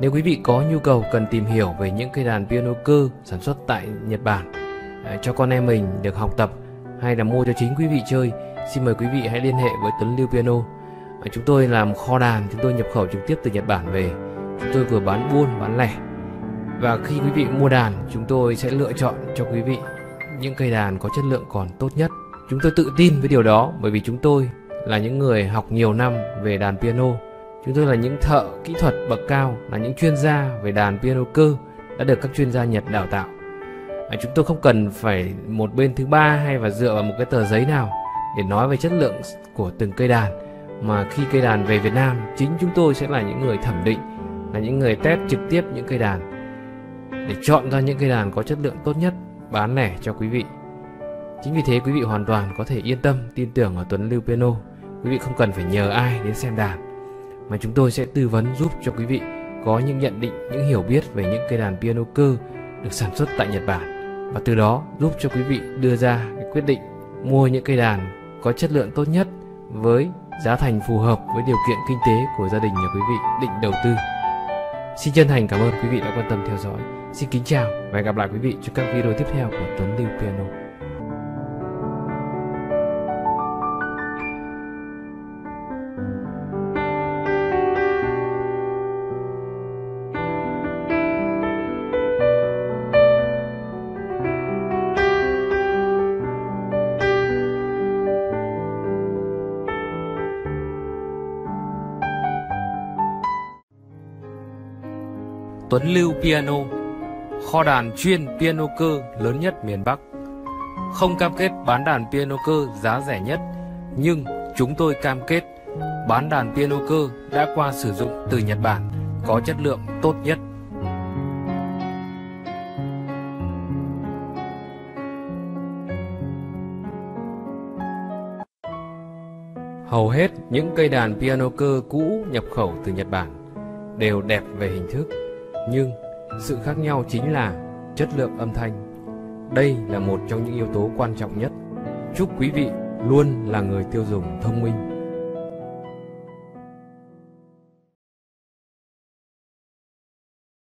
Nếu quý vị có nhu cầu cần tìm hiểu về những cây đàn piano cơ sản xuất tại Nhật Bản à, cho con em mình được học tập hay là mua cho chính quý vị chơi, xin mời quý vị hãy liên hệ với Tuấn Lưu Piano. À, chúng tôi làm kho đàn, chúng tôi nhập khẩu trực tiếp từ Nhật Bản về. Chúng tôi vừa bán buôn, bán lẻ. Và khi quý vị mua đàn, chúng tôi sẽ lựa chọn cho quý vị những cây đàn có chất lượng còn tốt nhất. Chúng tôi tự tin với điều đó bởi vì chúng tôi là những người học nhiều năm về đàn piano Chúng tôi là những thợ kỹ thuật bậc cao, là những chuyên gia về đàn piano cơ đã được các chuyên gia Nhật đào tạo. À, chúng tôi không cần phải một bên thứ ba hay và dựa vào một cái tờ giấy nào để nói về chất lượng của từng cây đàn mà khi cây đàn về Việt Nam chính chúng tôi sẽ là những người thẩm định là những người test trực tiếp những cây đàn để chọn ra những cây đàn có chất lượng tốt nhất bán lẻ cho quý vị. Chính vì thế quý vị hoàn toàn có thể yên tâm tin tưởng ở Tuấn Lưu Piano. Quý vị không cần phải nhờ ai đến xem đàn mà chúng tôi sẽ tư vấn giúp cho quý vị có những nhận định, những hiểu biết về những cây đàn piano cơ được sản xuất tại Nhật Bản và từ đó giúp cho quý vị đưa ra cái quyết định mua những cây đàn có chất lượng tốt nhất với giá thành phù hợp với điều kiện kinh tế của gia đình nhà quý vị định đầu tư. Xin chân thành cảm ơn quý vị đã quan tâm theo dõi. Xin kính chào và hẹn gặp lại quý vị trong các video tiếp theo của Tuấn Lưu Piano. Tuấn Lưu Piano, Kho đàn chuyên piano cơ lớn nhất miền Bắc. Không cam kết bán đàn piano cơ giá rẻ nhất, Nhưng chúng tôi cam kết bán đàn piano cơ đã qua sử dụng từ Nhật Bản, có chất lượng tốt nhất. Hầu hết những cây đàn piano cơ cũ nhập khẩu từ Nhật Bản đều đẹp về hình thức nhưng sự khác nhau chính là chất lượng âm thanh. Đây là một trong những yếu tố quan trọng nhất. Chúc quý vị luôn là người tiêu dùng thông minh